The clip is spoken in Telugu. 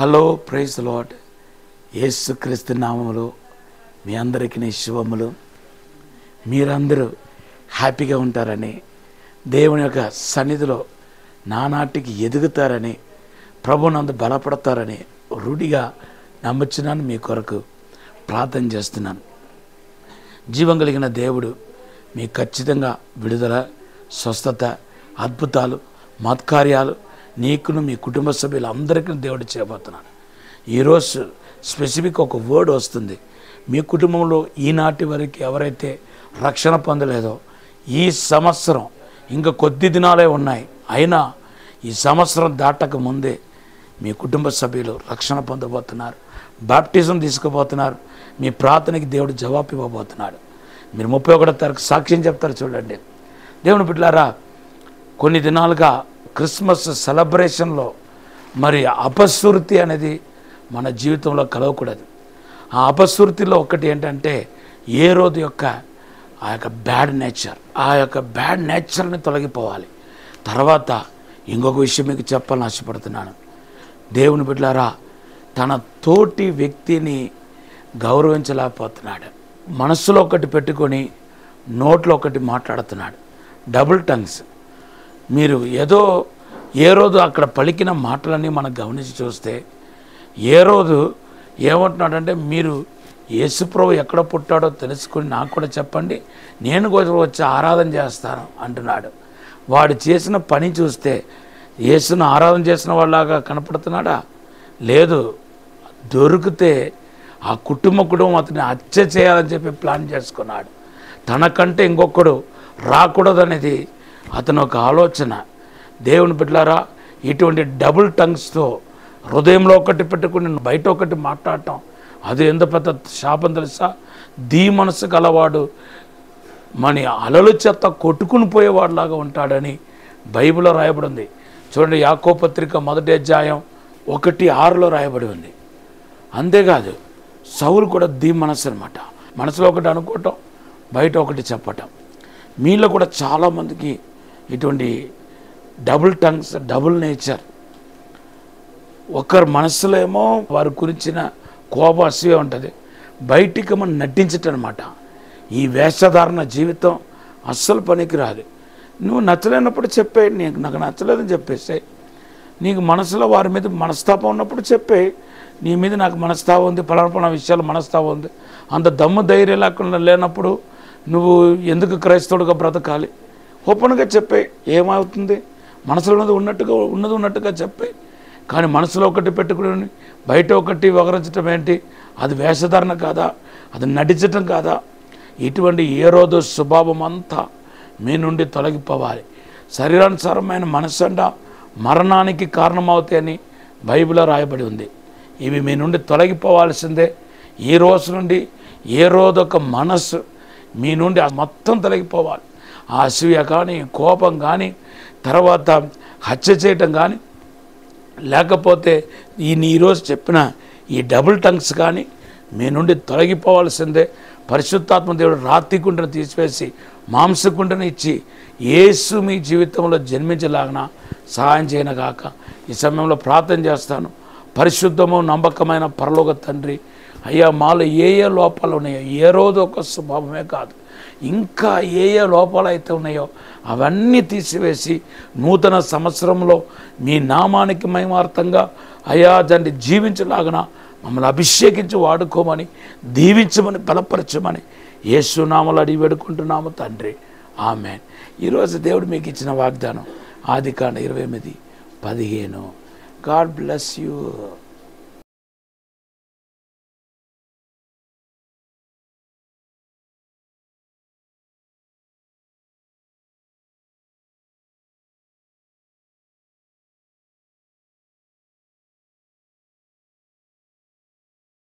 హలో ప్రైజ్ లాడ్ యేసు క్రీస్తు నామములు మీ అందరికీ శుభములు. మీరందరూ హ్యాపీగా ఉంటారని దేవుని యొక్క సన్నిధిలో నానాటికి ఎదుగుతారని ప్రభునందు బలపడతారని రూఢిగా నమ్ముచున్నాను మీ కొరకు ప్రార్థన చేస్తున్నాను. జీవం కలిగిన దేవుడు మీ ఖచ్చితంగా విడుదల స్వస్థత అద్భుతాలు మత్కార్యాలు నీకును మీ కుటుంబ సభ్యులందరికీ దేవుడు చేయబోతున్నాను ఈరోజు స్పెసిఫిక్ ఒక వర్డ్ వస్తుంది. మీ కుటుంబంలో ఈనాటి వరకు ఎవరైతే రక్షణ పొందలేదో ఈ సంవత్సరం ఇంకా కొద్ది దినాలే ఉన్నాయి. అయినా ఈ సంవత్సరం దాటక ముందే మీ కుటుంబ సభ్యులు రక్షణ పొందబోతున్నారు. బాప్టిజం తీసుకుపోతున్నారు. మీ ప్రార్థనకి దేవుడు జవాబు ఇవ్వబోతున్నాడు. మీరు ముప్పై ఒకటో తారీఖు సాక్ష్యం చెప్తారు చూడండి. దేవుని బిడ్డలారా కొన్ని దినాలుగా క్రిస్మస్ సెలబ్రేషన్లో మరి అపశృతి అనేది మన జీవితంలో కలవకూడదు. ఆ అపశృతిలో ఒకటి ఏంటంటే ఏ రోజు యొక్క ఆ యొక్క బ్యాడ్ నేచర్ ఆ యొక్క బ్యాడ్ నేచర్ని తొలగిపోవాలి. తర్వాత ఇంకొక విషయం మీకు చెప్పాలని ఆశపడుతున్నాను. దేవుని బిడ్డలారా తన తోటి వ్యక్తిని గౌరవించలేకపోతున్నాడు. మనస్సులో ఒకటి పెట్టుకొని నోట్లో ఒకటి మాట్లాడుతున్నాడు. Double tongues. మీరు ఏదో ఏ రోజు అక్కడ పలికిన మాటలన్నీ మనం గమనించి చూస్తే ఏ రోజు ఏమంటున్నాడంటే మీరు యేసుప్రభు ఎక్కడ పుట్టాడో తెలుసుకుని నాకు కూడా చెప్పండి నేను కూడా వచ్చి ఆరాధన చేస్తాను అంటున్నాడు వాడు చేసిన పని చూస్తే యేసును ఆరాధన చేసిన వాళ్ళలాగా కనపడుతున్నాడా లేదు దొరికితే ఆ కుటుంబ కుటుంబం అతన్ని హత్య చేయాలని చెప్పి ప్లాన్ చేసుకున్నాడు తనకంటే ఇంకొకడు రాకూడదనేది అతను ఒక ఆలోచన. దేవుని బిడ్డలారా ఇటువంటి డబుల్ టంగ్స్తో హృదయంలో ఒకటి పెట్టుకుని బయట ఒకటి మాట్లాడటం అది ఎంత పెద్ద శాపం తెలుసా? దీ మనసు గలవాడు మన అలలు చెత్త కొట్టుకుని పోయేవాడిలాగా ఉంటాడని బైబిల్లో రాయబడి ఉంది చూడండి యాకో పత్రిక మొదటి అధ్యాయం ఒకటి ఆరులో రాయబడి ఉంది. అంతేకాదు సౌలు కూడా దీ మనసు అనమాట మనసులో ఒకటి అనుకోవటం బయట ఒకటి చెప్పటం. మీలో కూడా చాలామందికి ఇటువంటి డబుల్ టంగ్స్ డబుల్ నేచర్. ఒకరి మనసులో ఏమో వారి గురించిన కోపం అసూయ ఉంటుంది. బయటికి మనం నటించటం అనమాట ఈ వేషధారణ జీవితం అస్సలు పనికి రాదు. నువ్వు నచ్చలేనప్పుడు చెప్పే నీకు నాకు నచ్చలేదని చెప్పేస్తే నీకు మనసులో వారి మీద మనస్తాపం ఉన్నప్పుడు చెప్పే. నీ మీద నాకు మనస్తాపం ఉంది పలానా పలానా విషయాలు మనస్తాపం ఉంది. అంత దమ్ము ధైర్యం లేకుండా లేనప్పుడు నువ్వు ఎందుకు క్రైస్తవుడిగా బ్రతకాలి? ఓపెన్గా చెప్పే ఏమవుతుంది? మనసులో ఉన్నది ఉన్నట్టుగా ఉన్నది ఉన్నట్టుగా చెప్పే. కానీ మనసులో ఒకటి పెట్టుకుని బయట ఒకటి వివరించడం ఏంటి? అది వేషధారణ కాదా? అది నటించటం కాదా? ఇటువంటి ఏ రోజు స్వభావం అంతా మీ నుండి తొలగిపోవాలి. శరీరానుసారమైన మనస్సండ మరణానికి కారణమవుతాయని బైబిల్లో రాయబడి ఉంది. ఇవి మీ నుండి తొలగిపోవాల్సిందే. ఈ రోజు నుండి ఏ రోజు ఒక మనస్సు మీ నుండి మొత్తం తొలగిపోవాలి. అసూయ కానీ కోపం కానీ తర్వాత హత్య చేయటం కానీ లేకపోతే ఈ ఈరోజు చెప్పిన ఈ డబుల్ టంగ్స్ కానీ మీ నుండి తొలగిపోవాల్సిందే. పరిశుద్ధాత్మ దేవుడు రాతి కుండను తీసివేసి మాంసకుండను ఇచ్చి యేసు మీ జీవితంలో జన్మించలాగన సహాయం చేయన కాక ఈ సమయంలో ప్రార్థన చేస్తాను. పరిశుద్ధము నమ్మకమైన పరలోక తండ్రి అయ్యా మాలో ఏ ఏ లోపాలు ఉన్నాయో ఏ రోజు ఒక స్వభావమే కాదు. ఇంకా ఏ ఏ లోపాలు అయితే ఉన్నాయో అవన్నీ తీసివేసి నూతన సంవత్సరంలో మీ నామానికి మహిమార్థంగా అయా దాన్ని జీవించలాగన మమ్మల్ని అభిషేకించి వాడుకోమని దీవించమని బలపరచమని యేసునామలు అడిగి వేడుకుంటున్నాము తండ్రి. ఆమె ఈరోజు దేవుడు మీకు ఇచ్చిన వాగ్దానం ఆది కాండ ఇరవై ఎనిమిది పదిహేను. God bless you.